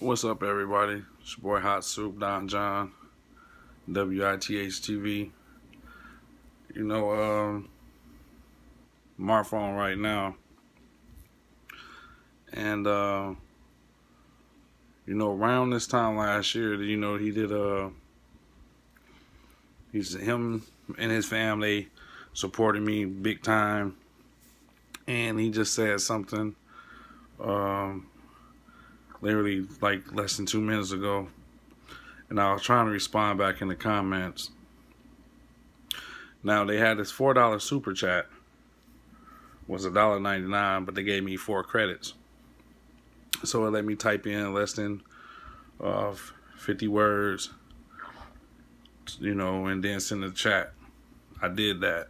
What's up, everybody? It's your boy Hot Soup Don John, WITH TV. You know, um, my phone right now, and uh, you know, around this time last year, you know, he did a. Uh, he's him and his family supported me big time, and he just said something. Um, literally like less than two minutes ago. And I was trying to respond back in the comments. Now they had this four dollar super chat. Was a dollar ninety nine, but they gave me four credits. So it let me type in less than uh, 50 words, you know, and then send the chat. I did that.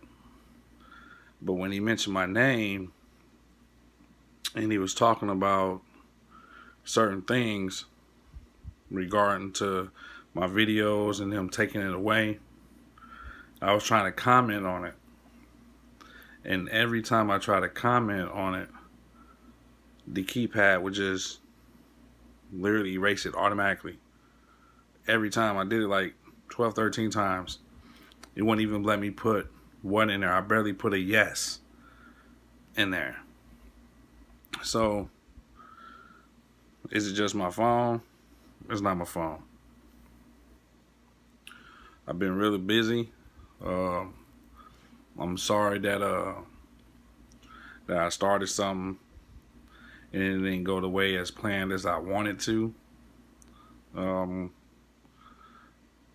But when he mentioned my name and he was talking about certain things regarding to my videos and them taking it away. I was trying to comment on it. And every time I try to comment on it, the keypad would just literally erase it automatically. Every time I did it like 12, 13 times. It wouldn't even let me put one in there. I barely put a yes in there. So is it just my phone? It's not my phone. I've been really busy. Uh, I'm sorry that uh that I started something and it didn't go the way as planned as I wanted to. Um,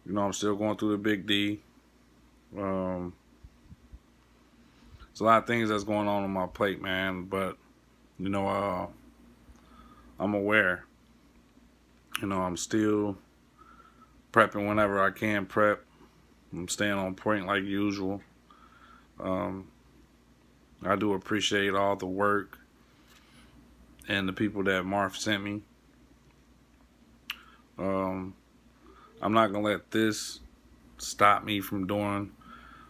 you know, I'm still going through the big D. Um, there's a lot of things that's going on on my plate, man. But you know, uh, I'm aware. You know, I'm still prepping whenever I can prep. I'm staying on point like usual. Um, I do appreciate all the work and the people that Marv sent me. Um, I'm not going to let this stop me from doing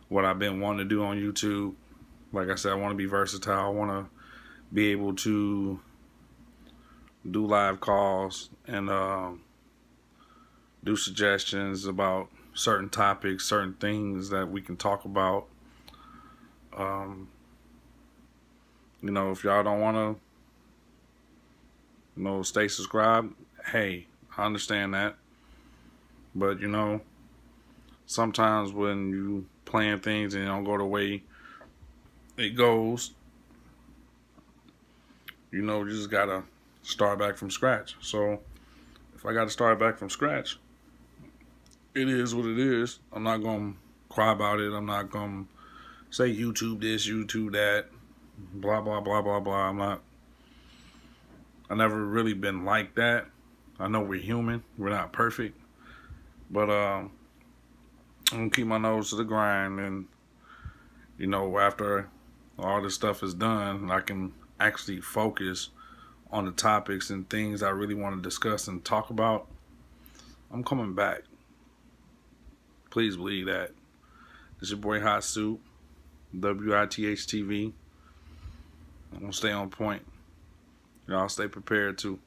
what I've been wanting to do on YouTube. Like I said, I want to be versatile. I want to be able to do live calls and uh, do suggestions about certain topics, certain things that we can talk about. Um, you know, if y'all don't want to, you know, stay subscribed, hey, I understand that. But, you know, sometimes when you plan things and don't go the way it goes, you know, you just gotta start back from scratch. So if I got to start back from scratch, it is what it is. I'm not going to cry about it. I'm not going to say YouTube this, YouTube that, blah, blah, blah, blah, blah. I'm not, I never really been like that. I know we're human. We're not perfect. But um, I'm going to keep my nose to the grind. And, you know, after all this stuff is done, I can actually focus on the topics and things I really want to discuss and talk about, I'm coming back. Please believe that. This is your boy Hot Soup, WITH TV. I'm going to stay on point. Y'all stay prepared too.